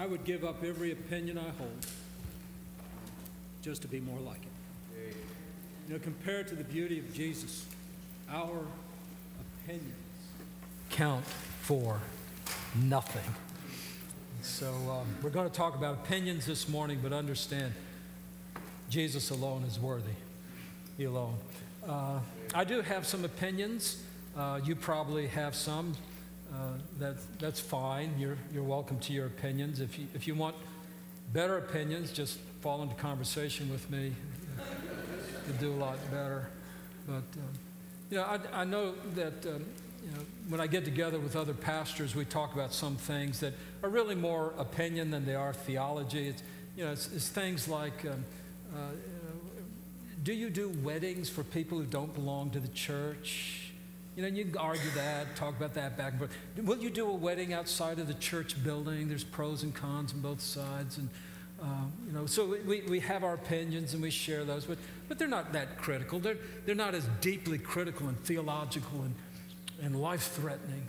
I would give up every opinion I hold just to be more like it. You know, compared to the beauty of Jesus, our opinions count for nothing. So um, we're going to talk about opinions this morning, but understand Jesus alone is worthy. He alone. Uh, I do have some opinions. Uh, you probably have some. Uh, that, that's fine. You're, you're welcome to your opinions. If you, if you want better opinions, just fall into conversation with me. You'll do a lot better. But, um, you know, I, I know that, um, you know, when I get together with other pastors, we talk about some things that are really more opinion than they are theology. It's, you know, it's, it's things like, um, uh, do you do weddings for people who don't belong to the church? You know, you can argue that, talk about that back and forth. Will you do a wedding outside of the church building? There's pros and cons on both sides. And, uh, you know, so we, we have our opinions and we share those, but, but they're not that critical. They're, they're not as deeply critical and theological and, and life threatening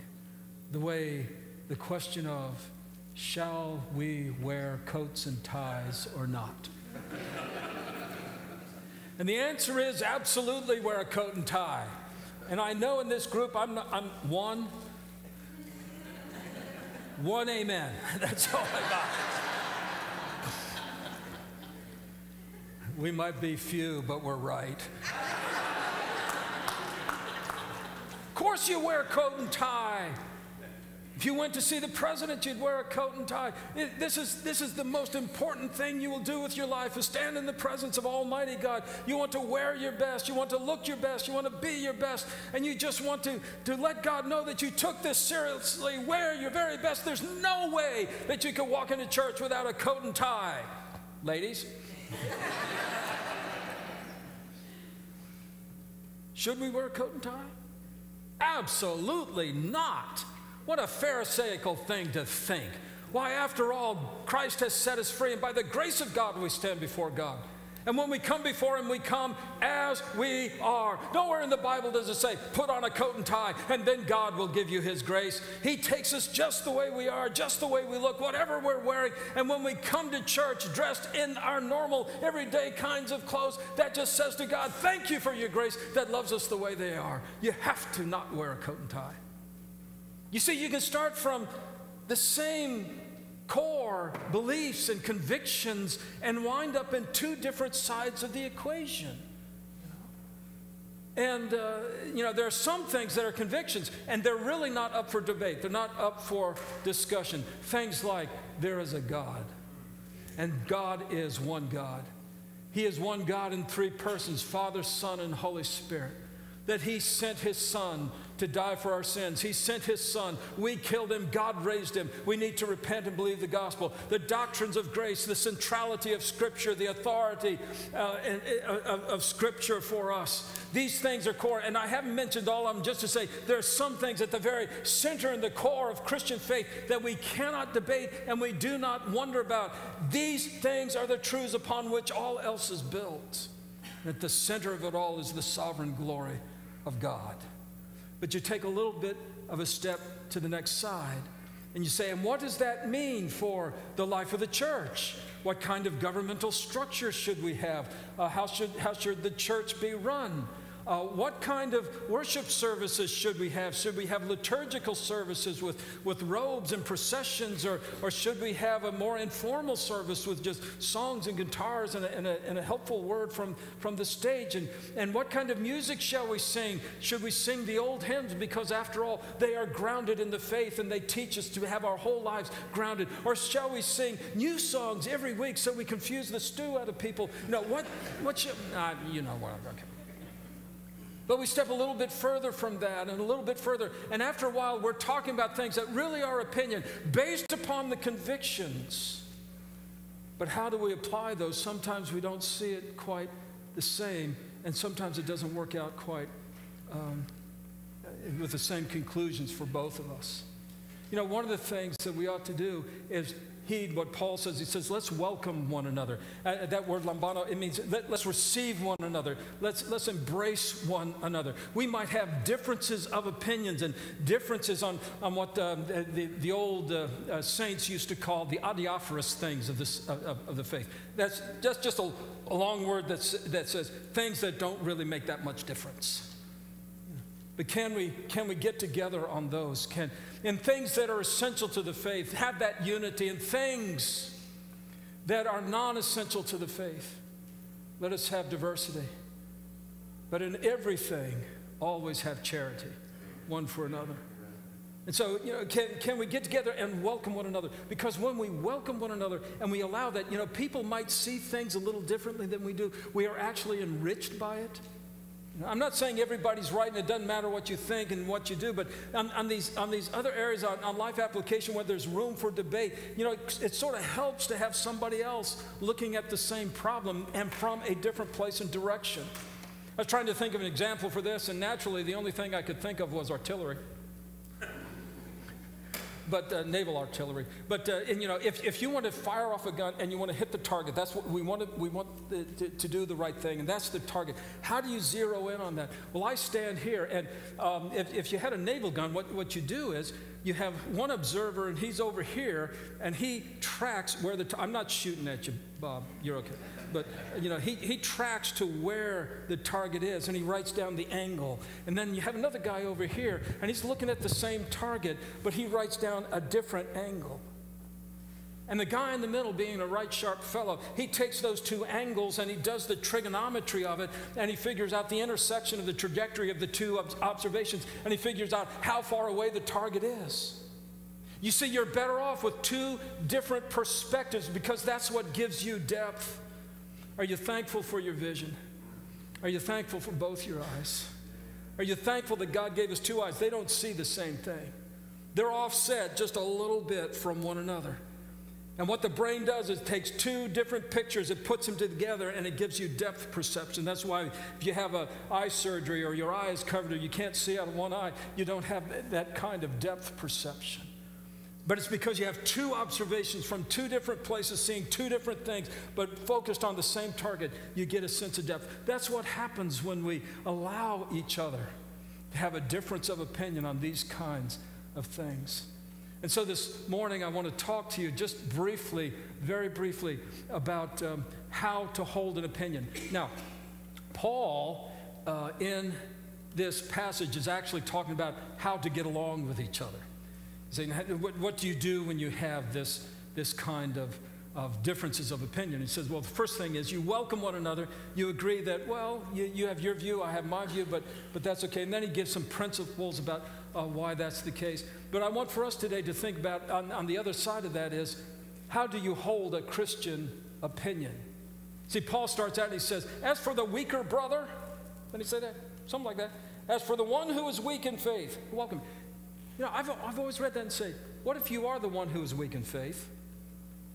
the way the question of shall we wear coats and ties or not? and the answer is absolutely wear a coat and tie. And I know in this group, I'm, not, I'm one. One amen. That's all I got. We might be few, but we're right. of course, you wear coat and tie. If you went to see the president, you'd wear a coat and tie. This, is, this is the most important thing you will do with your life is stand in the presence of Almighty God. You want to wear your best. You want to look your best. You want to be your best. And you just want to, to let God know that you took this seriously. Wear your very best. There's no way that you could walk into church without a coat and tie. Ladies. Should we wear a coat and tie? Absolutely not. What a Pharisaical thing to think. Why, after all, Christ has set us free, and by the grace of God, we stand before God. And when we come before Him, we come as we are. Nowhere in the Bible does it say, put on a coat and tie, and then God will give you His grace. He takes us just the way we are, just the way we look, whatever we're wearing. And when we come to church dressed in our normal, everyday kinds of clothes, that just says to God, thank you for your grace that loves us the way they are. You have to not wear a coat and tie. You see, you can start from the same core beliefs and convictions and wind up in two different sides of the equation. And, uh, you know, there are some things that are convictions, and they're really not up for debate. They're not up for discussion. Things like there is a God, and God is one God. He is one God in three persons Father, Son, and Holy Spirit that he sent his son to die for our sins. He sent his son. We killed him. God raised him. We need to repent and believe the gospel. The doctrines of grace, the centrality of Scripture, the authority uh, of, of Scripture for us. These things are core. And I haven't mentioned all of them just to say there are some things at the very center and the core of Christian faith that we cannot debate and we do not wonder about. These things are the truths upon which all else is built. And at the center of it all is the sovereign glory of God. But you take a little bit of a step to the next side and you say, and what does that mean for the life of the church? What kind of governmental structure should we have? Uh, how, should, how should the church be run? Uh, what kind of worship services should we have? Should we have liturgical services with, with robes and processions, or, or should we have a more informal service with just songs and guitars and a, and a, and a helpful word from, from the stage? And, and what kind of music shall we sing? Should we sing the old hymns because, after all, they are grounded in the faith and they teach us to have our whole lives grounded? Or shall we sing new songs every week so we confuse the stew out of people? No, what, what should, uh, you know what I'm okay. But we step a little bit further from that and a little bit further. And after a while, we're talking about things that really are opinion based upon the convictions. But how do we apply those? Sometimes we don't see it quite the same, and sometimes it doesn't work out quite um, with the same conclusions for both of us. You know, one of the things that we ought to do is heed what Paul says. He says, let's welcome one another. Uh, that word lambano, it means let, us receive one another. Let's, let's embrace one another. We might have differences of opinions and differences on, on what um, the, the old uh, uh, saints used to call the adiaphorous things of, this, of, of the faith. That's just, just a, a long word that's, that says things that don't really make that much difference. But can we, can we get together on those? Can, in things that are essential to the faith, have that unity. In things that are non essential to the faith, let us have diversity. But in everything, always have charity, one for another. And so, you know, can, can we get together and welcome one another? Because when we welcome one another and we allow that, you know, people might see things a little differently than we do. We are actually enriched by it. I'm not saying everybody's right and it doesn't matter what you think and what you do, but on, on these, on these other areas on, on, life application where there's room for debate, you know, it, it sort of helps to have somebody else looking at the same problem and from a different place and direction. I was trying to think of an example for this, and naturally, the only thing I could think of was artillery but uh, naval artillery. But uh, and, you know, if, if you want to fire off a gun and you want to hit the target, that's what we want to, we want the, to, to, do the right thing, and that's the target. How do you zero in on that? Well, I stand here, and um, if, if you had a naval gun, what, what you do is you have one observer, and he's over here, and he tracks where the. I'm not shooting at you, Bob. You're okay but you know, he, he tracks to where the target is and he writes down the angle. And then you have another guy over here and he's looking at the same target, but he writes down a different angle. And the guy in the middle, being a right sharp fellow, he takes those two angles and he does the trigonometry of it and he figures out the intersection of the trajectory of the two observations and he figures out how far away the target is. You see, you're better off with two different perspectives because that's what gives you depth. Are you thankful for your vision? Are you thankful for both your eyes? Are you thankful that God gave us two eyes? They don't see the same thing. They're offset just a little bit from one another. And what the brain does is takes two different pictures, it puts them together, and it gives you depth perception. That's why if you have a eye surgery or your eye is covered or you can't see out of one eye, you don't have that kind of depth perception. But it's because you have two observations from two different places, seeing two different things, but focused on the same target. You get a sense of depth. That's what happens when we allow each other to have a difference of opinion on these kinds of things. And so this morning, I want to talk to you just briefly, very briefly, about um, how to hold an opinion. Now, Paul, uh, in this passage, is actually talking about how to get along with each other saying, what, what do you do when you have this, this kind of, of differences of opinion? He says, well, the first thing is you welcome one another. You agree that, well, you, you have your view, I have my view, but, but that's okay. And then he gives some principles about uh, why that's the case. But I want for us today to think about, on, on the other side of that is, how do you hold a Christian opinion? See, Paul starts out and he says, as for the weaker brother, did he say that? Something like that. As for the one who is weak in faith, welcome. You know, I've, I've always read that and say, what if you are the one who is weak in faith?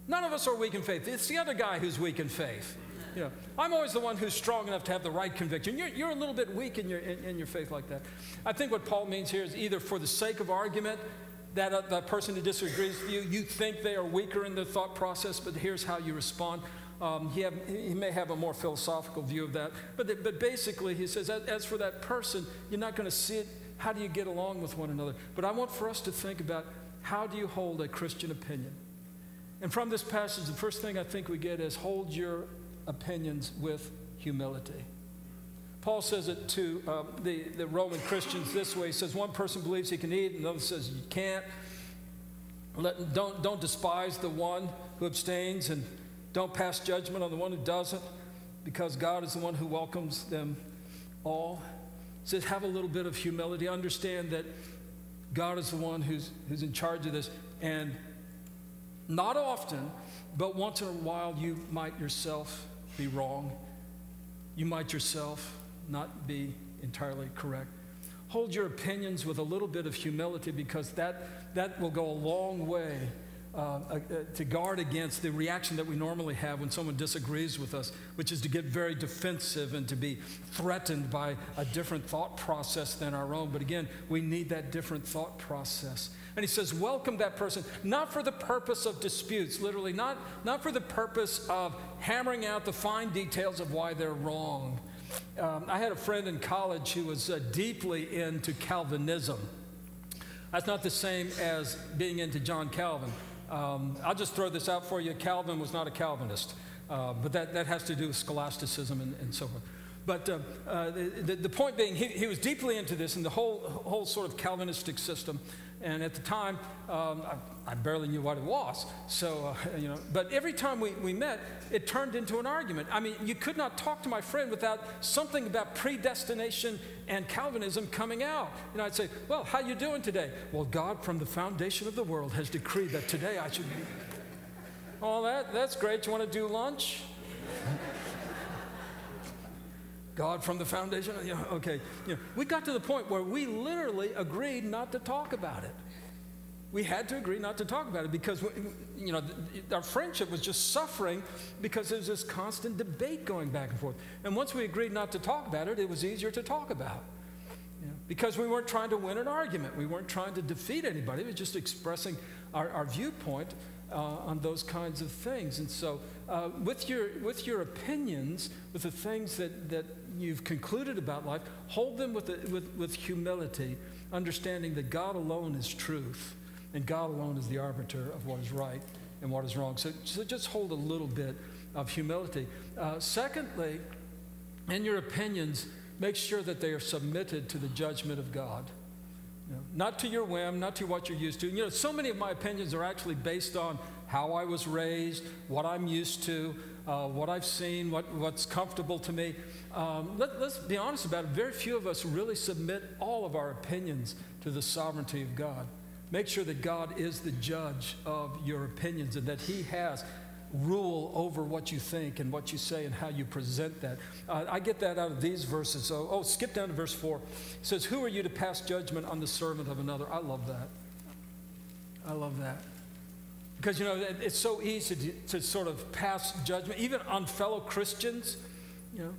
None of us are weak in faith. It's the other guy who's weak in faith. You know, I'm always the one who's strong enough to have the right conviction. You're, you're a little bit weak in your, in, in, your faith like that. I think what Paul means here is either for the sake of argument, that uh, the person who disagrees with you, you think they are weaker in their thought process, but here's how you respond. Um, he, have, he, may have a more philosophical view of that. But, but basically, he says, as, as for that person, you're not going to see it how do you get along with one another? But I want for us to think about how do you hold a Christian opinion? And from this passage, the first thing I think we get is hold your opinions with humility. Paul says it to um, the, the Roman Christians this way. He says, one person believes he can eat, and another says you can't. Let, don't, don't despise the one who abstains, and don't pass judgment on the one who doesn't, because God is the one who welcomes them all says, have a little bit of humility. Understand that God is the one who's, who's in charge of this. And not often, but once in a while, you might yourself be wrong. You might yourself not be entirely correct. Hold your opinions with a little bit of humility because that, that will go a long way uh, uh, to guard against the reaction that we normally have when someone disagrees with us, which is to get very defensive and to be threatened by a different thought process than our own. But again, we need that different thought process. And he says, Welcome that person, not for the purpose of disputes, literally, not, not for the purpose of hammering out the fine details of why they're wrong. Um, I had a friend in college who was uh, deeply into Calvinism. That's not the same as being into John Calvin. Um, I'll just throw this out for you. Calvin was not a Calvinist, uh, but that, that has to do with scholasticism and, and so forth. But uh, uh, the, the, point being, he, he, was deeply into this and the whole, whole sort of Calvinistic system. And at the time, um, I, I, barely knew what it was. So, uh, you know, but every time we, we met, it turned into an argument. I mean, you could not talk to my friend without something about predestination and Calvinism coming out. And I'd say, well, how are you doing today? Well, God from the foundation of the world has decreed that today I should be. Oh, that, that's great. You want to do lunch? God from the foundation. Okay. We got to the point where we literally agreed not to talk about it. We had to agree not to talk about it because you know our friendship was just suffering because there was this constant debate going back and forth. And once we agreed not to talk about it, it was easier to talk about. You know, because we weren't trying to win an argument. We weren't trying to defeat anybody. We were just expressing our, our viewpoint uh, on those kinds of things. And so, uh, with, your, with your opinions, with the things that, that you've concluded about life, hold them with, a, with, with humility, understanding that God alone is truth and God alone is the arbiter of what is right and what is wrong. So, so just hold a little bit of humility. Uh, secondly, in your opinions, make sure that they are submitted to the judgment of God. You know, not to your whim, not to what you're used to. You know, so many of my opinions are actually based on how I was raised, what I'm used to, uh, what I've seen, what, what's comfortable to me. Um, let, us be honest about it. Very few of us really submit all of our opinions to the sovereignty of God. Make sure that God is the judge of your opinions and that He has rule over what you think and what you say and how you present that. Uh, I get that out of these verses. So, oh, skip down to verse 4. It says, Who are you to pass judgment on the servant of another? I love that. I love that. Because, you know, it's so easy to, to sort of pass judgment, even on fellow Christians. You know,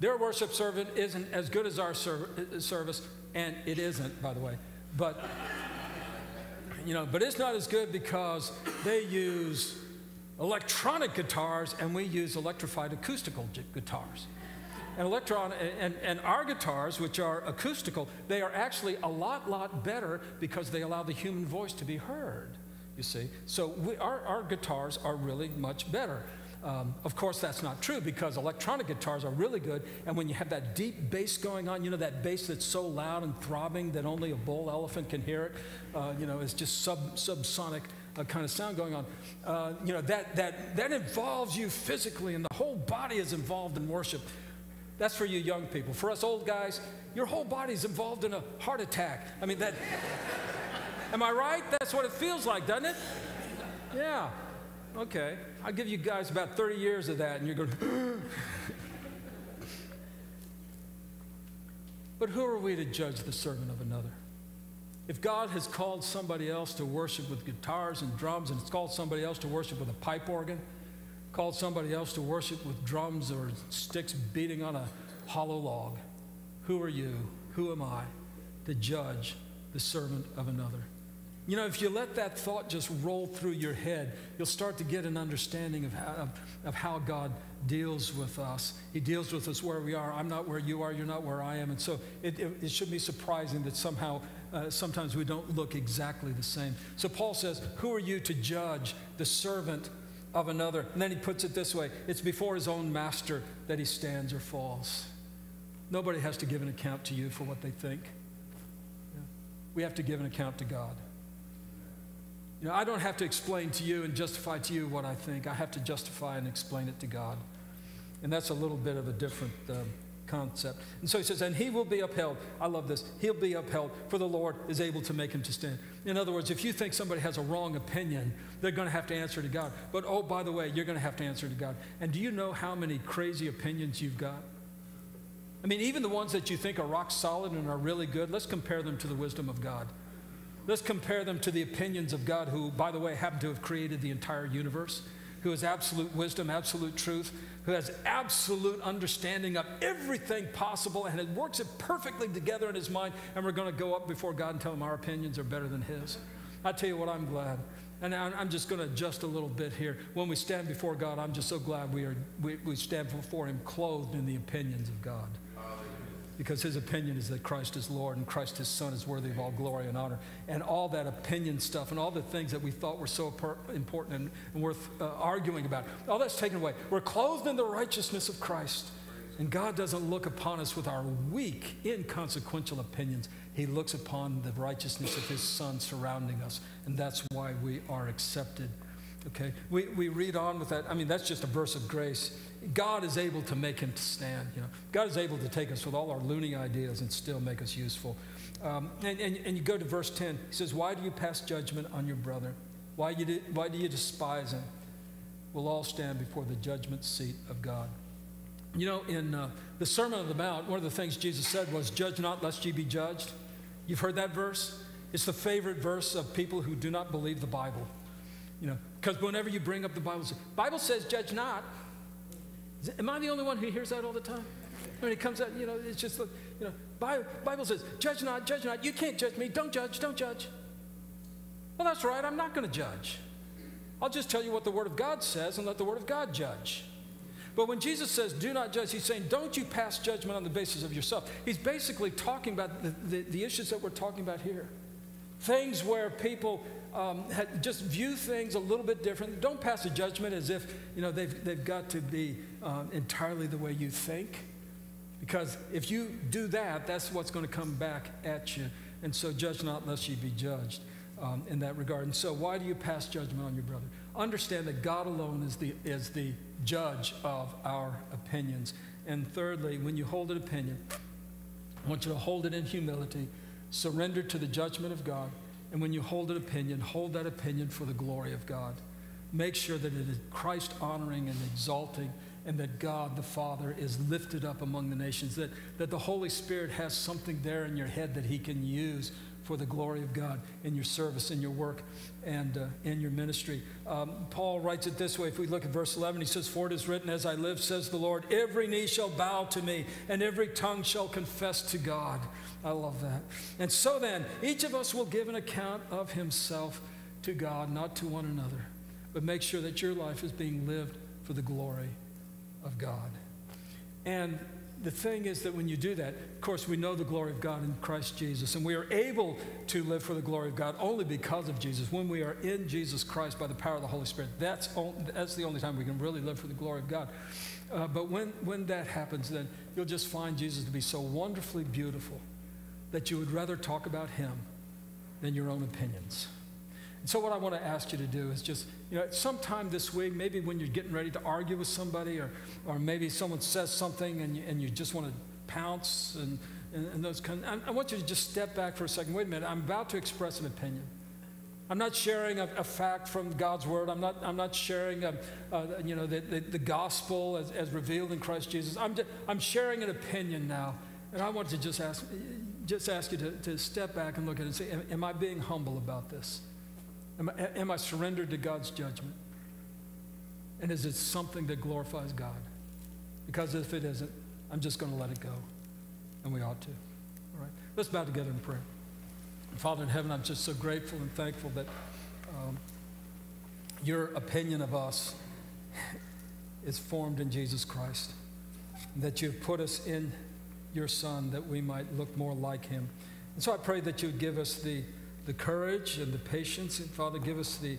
their worship servant isn't as good as our uh, service, and it isn't, by the way. But, you know, but it's not as good because they use electronic guitars and we use electrified acoustical guitars. And, electron, and, and our guitars, which are acoustical, they are actually a lot, lot better because they allow the human voice to be heard you see. So we, our, our guitars are really much better. Um, of course, that's not true because electronic guitars are really good. And when you have that deep bass going on, you know, that bass that's so loud and throbbing that only a bull elephant can hear it, uh, you know, it's just sub, subsonic uh, kind of sound going on. Uh, you know, that, that, that involves you physically, and the whole body is involved in worship. That's for you young people. For us old guys, your whole body's involved in a heart attack. I mean, that. Am I right? That's what it feels like, doesn't it? Yeah. Okay. I'll give you guys about 30 years of that, and you're going, but who are we to judge the servant of another? If God has called somebody else to worship with guitars and drums, and it's called somebody else to worship with a pipe organ, called somebody else to worship with drums or sticks beating on a hollow log, who are you? Who am I to judge the servant of another? You know, if you let that thought just roll through your head, you'll start to get an understanding of how, of, of, how God deals with us. He deals with us where we are. I'm not where you are, you're not where I am. And so it, it, it should be surprising that somehow, uh, sometimes we don't look exactly the same. So Paul says, Who are you to judge the servant of another? And then he puts it this way it's before his own master that he stands or falls. Nobody has to give an account to you for what they think. We have to give an account to God. You know, I don't have to explain to you and justify to you what I think. I have to justify and explain it to God. And that's a little bit of a different um, concept. And so he says, and he will be upheld. I love this. He'll be upheld, for the Lord is able to make him to stand. In other words, if you think somebody has a wrong opinion, they're going to have to answer to God. But oh, by the way, you're going to have to answer to God. And do you know how many crazy opinions you've got? I mean, even the ones that you think are rock solid and are really good, let's compare them to the wisdom of God. Let's compare them to the opinions of God, who, by the way, happened to have created the entire universe, who has absolute wisdom, absolute truth, who has absolute understanding of everything possible, and it works it perfectly together in his mind. And we're going to go up before God and tell him our opinions are better than his. I tell you what, I'm glad. And I'm just going to adjust a little bit here. When we stand before God, I'm just so glad we, are, we, we stand before Him clothed in the opinions of God. Because His opinion is that Christ is Lord and Christ His Son is worthy of all glory and honor. And all that opinion stuff and all the things that we thought were so important and, worth uh, arguing about, all that's taken away. We're clothed in the righteousness of Christ. And God doesn't look upon us with our weak, inconsequential opinions. He looks upon the righteousness of His Son surrounding us, and that's why we are accepted. Okay? We, we read on with that. I mean, that's just a verse of grace. God is able to make him stand. You know, God is able to take us with all our loony ideas and still make us useful. Um, and, and, and you go to verse 10. He says, Why do you pass judgment on your brother? Why, you do, why do you despise him? We'll all stand before the judgment seat of God. You know, in uh, the Sermon on the Mount, one of the things Jesus said was, Judge not, lest ye be judged. You've heard that verse? It's the favorite verse of people who do not believe the Bible. You know, because whenever you bring up the Bible, Bible says, Judge not. Am I the only one who hears that all the time? When it comes out, you know, it's just, you know, Bible, Bible says, Judge not, judge not. You can't judge me. Don't judge, don't judge. Well, that's right. I'm not going to judge. I'll just tell you what the Word of God says and let the Word of God judge. But when Jesus says, do not judge, he's saying, don't you pass judgment on the basis of yourself. He's basically talking about the, the, the issues that we're talking about here. Things where people um, just view things a little bit different. Don't pass a judgment as if, you know, they've, they've got to be um, entirely the way you think. Because if you do that, that's what's going to come back at you. And so judge not lest you be judged um, in that regard. And so why do you pass judgment on your brother? Understand that God alone is the, is the judge of our opinions. And thirdly, when you hold an opinion, I want you to hold it in humility, surrender to the judgment of God. And when you hold an opinion, hold that opinion for the glory of God. Make sure that it is Christ honoring and exalting, and that God the Father is lifted up among the nations, that, that the Holy Spirit has something there in your head that He can use for the glory of God in your service, in your work, and uh, in your ministry. Um, Paul writes it this way if we look at verse 11, he says, For it is written, As I live, says the Lord, every knee shall bow to me, and every tongue shall confess to God. I love that. And so then, each of us will give an account of himself to God, not to one another, but make sure that your life is being lived for the glory of God. And the thing is that when you do that, of course, we know the glory of God in Christ Jesus, and we are able to live for the glory of God only because of Jesus. When we are in Jesus Christ by the power of the Holy Spirit, that's, that's the only time we can really live for the glory of God. Uh, but when, when that happens, then you'll just find Jesus to be so wonderfully beautiful that you would rather talk about him than your own opinions. So, what I want to ask you to do is just, you know, sometime this week, maybe when you're getting ready to argue with somebody, or, or maybe someone says something and you, and you just want to pounce and, and, and those kind of, I, want you to just step back for a second. Wait a minute, I'm about to express an opinion. I'm not sharing a, a fact from God's word. I'm not, I'm not sharing, a, a, you know, the, the, the gospel as, as, revealed in Christ Jesus. I'm, just, I'm sharing an opinion now. And I want to just ask, just ask you to, to step back and look at it and say, am, am I being humble about this? Am I, am I surrendered to God's judgment? And is it something that glorifies God? Because if it isn't, I'm just going to let it go. And we ought to. All right? Let's bow together in prayer. Father in heaven, I'm just so grateful and thankful that um, your opinion of us is formed in Jesus Christ. That you've put us in your Son that we might look more like him. And so I pray that you would give us the the courage and the patience. And Father, give us the,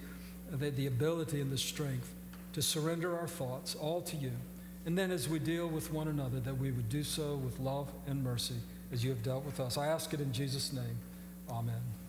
the, the ability and the strength to surrender our thoughts all to you. And then as we deal with one another, that we would do so with love and mercy as you have dealt with us. I ask it in Jesus' name. Amen.